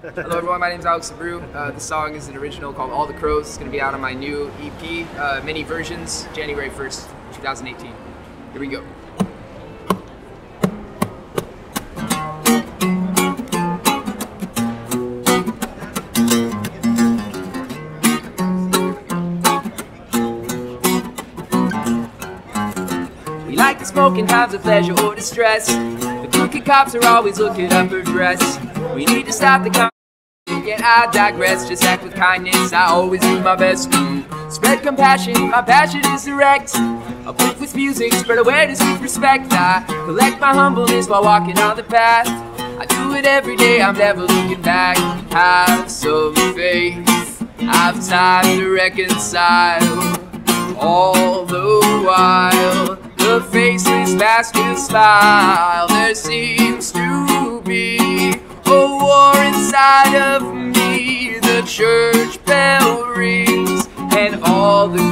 Hello everyone, my name is Alex Abreu. Uh, the song is an original called All the Crows. It's going to be out on my new EP, uh, mini versions, January 1st, 2018. Here we go. Like the smoking in times of pleasure or distress. The crooked cops are always looking up her dress. We need to stop the conversation, yet I digress. Just act with kindness, I always do my best. Mm. Spread compassion, my passion is direct. Uplift with music, spread awareness with respect. I collect my humbleness while walking on the path. I do it every day, I'm never looking back. Have some faith, I have time to reconcile. All the while, the faceless mask will smile. There seems to be a war inside of me. The church bell rings, and all the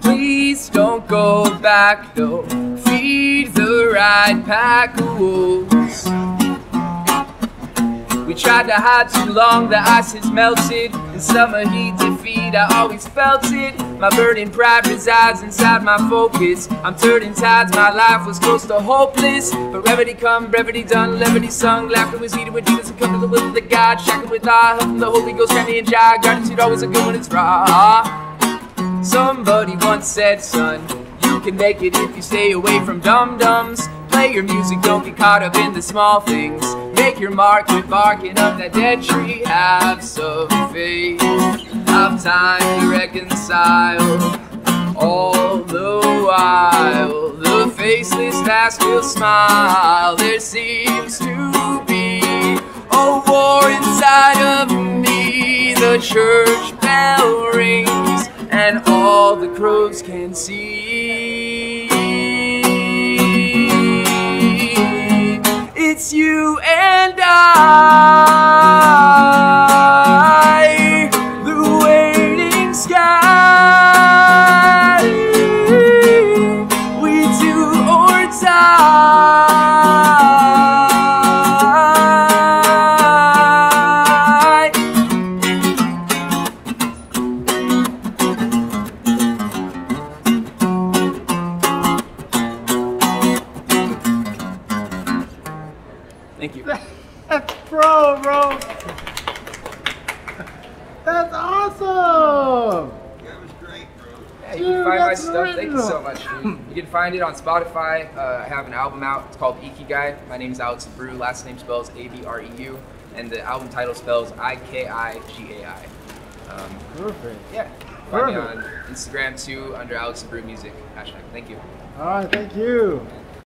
Please don't go back, though. Feed the right pack of wolves. We tried to hide too long, the ice has melted. In summer heat defeat, I always felt it. My burning pride resides inside my focus. I'm turning tides, my life was close to hopeless. But come, brevity done, levity sung. Laughter was heated with Jesus and come to the will of the God. Shackled with awe, from the Holy Ghost, candy and jog. Gratitude always a good when it's raw. Somebody once said, son, you can make it if you stay away from dum dums. Play your music, don't get caught up in the small things. Make your mark with barking up that dead tree. Have some faith, have time to reconcile. All the while, the faceless mask will smile. There seems to be a war inside of me. The church bell rings, and all the crows can see. Thank you. bro, bro. That's awesome. Yeah, you Dude, can find my that's stuff. Thank you so much. Dude. You can find it on Spotify. Uh, I have an album out. It's called Ikigai. My name is Alex Abreu. Last name spells A B R E U, and the album title spells I K I G A I. Um, Perfect. yeah. Find me on Instagram too under Alex Abreu Music hashtag. Thank you. All right, thank you.